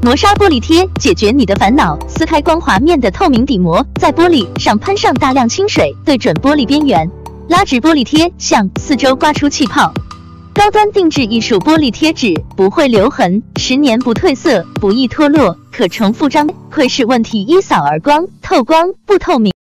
磨砂玻璃贴解决你的烦恼撕开光滑面的透明底膜在玻璃上喷上大量清水对准玻璃边缘拉直玻璃贴向四周刮出气泡。高端定制艺术玻璃贴纸不会留痕十年不褪色不易脱落可重复粘窥视问题一扫而光透光不透明。